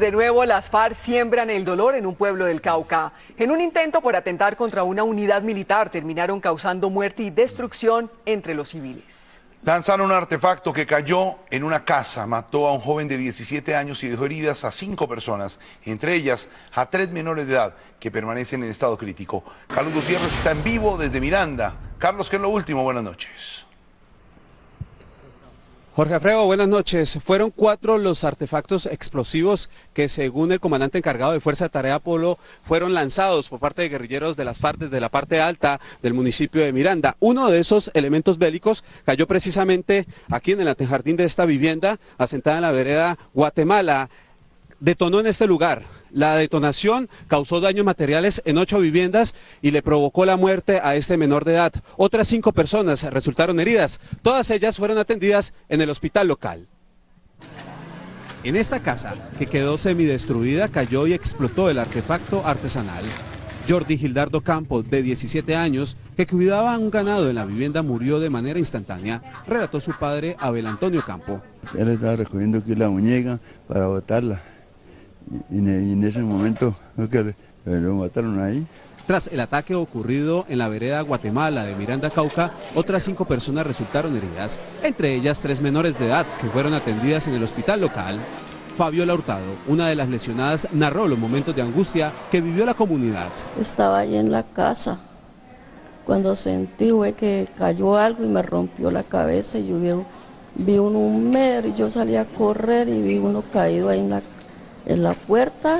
De nuevo, las FARC siembran el dolor en un pueblo del Cauca. En un intento por atentar contra una unidad militar, terminaron causando muerte y destrucción entre los civiles. Lanzaron un artefacto que cayó en una casa, mató a un joven de 17 años y dejó heridas a cinco personas, entre ellas a tres menores de edad que permanecen en estado crítico. Carlos Gutiérrez está en vivo desde Miranda. Carlos, ¿qué es lo último? Buenas noches. Jorge Alfredo, buenas noches. Fueron cuatro los artefactos explosivos que, según el comandante encargado de Fuerza de Tarea Polo, fueron lanzados por parte de guerrilleros de las FARC desde la parte alta del municipio de Miranda. Uno de esos elementos bélicos cayó precisamente aquí en el antejardín de esta vivienda, asentada en la vereda Guatemala. Detonó en este lugar la detonación causó daños materiales en ocho viviendas y le provocó la muerte a este menor de edad. Otras cinco personas resultaron heridas. Todas ellas fueron atendidas en el hospital local. En esta casa, que quedó semidestruida, cayó y explotó el artefacto artesanal. Jordi Gildardo Campos, de 17 años, que cuidaba un ganado en la vivienda, murió de manera instantánea, relató su padre Abel Antonio Campo. Él estaba recogiendo aquí la muñeca para botarla y en, ese momento que lo mataron ahí. Tras el ataque ocurrido en la vereda Guatemala de Miranda Cauca, otras cinco personas resultaron heridas, entre ellas tres menores de edad que fueron atendidas en el hospital local. Fabiola Hurtado, una de las lesionadas, narró los momentos de angustia que vivió la comunidad. Estaba ahí en la casa cuando sentí que cayó algo y me rompió la cabeza y yo vi, vi un humer y yo salí a correr y vi uno caído ahí en la en la puerta.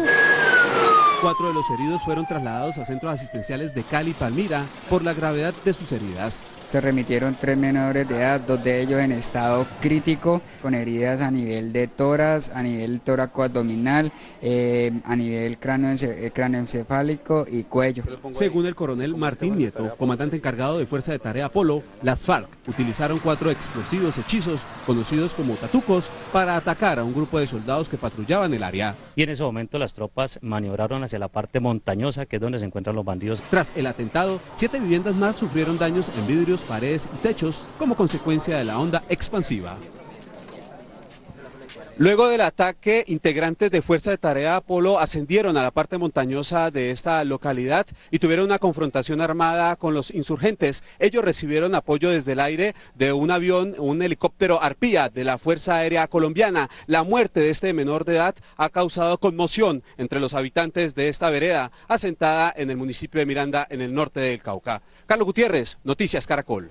Cuatro de los heridos fueron trasladados a centros asistenciales de Cali y Palmira por la gravedad de sus heridas. Se remitieron tres menores de edad, dos de ellos en estado crítico, con heridas a nivel de toras, a nivel tóraco abdominal, eh, a nivel cráneo, eh, encefálico y cuello. Según el coronel Martín Nieto, comandante encargado de Fuerza de Tarea Apolo, las FARC utilizaron cuatro explosivos hechizos, conocidos como tatucos, para atacar a un grupo de soldados que patrullaban el área. Y en ese momento las tropas maniobraron hacia la parte montañosa, que es donde se encuentran los bandidos. Tras el atentado, siete viviendas más sufrieron daños en vidrios paredes y techos como consecuencia de la onda expansiva. Luego del ataque, integrantes de Fuerza de Tarea Apolo ascendieron a la parte montañosa de esta localidad y tuvieron una confrontación armada con los insurgentes. Ellos recibieron apoyo desde el aire de un avión, un helicóptero arpía de la Fuerza Aérea Colombiana. La muerte de este menor de edad ha causado conmoción entre los habitantes de esta vereda, asentada en el municipio de Miranda, en el norte del Cauca. Carlos Gutiérrez, Noticias Caracol.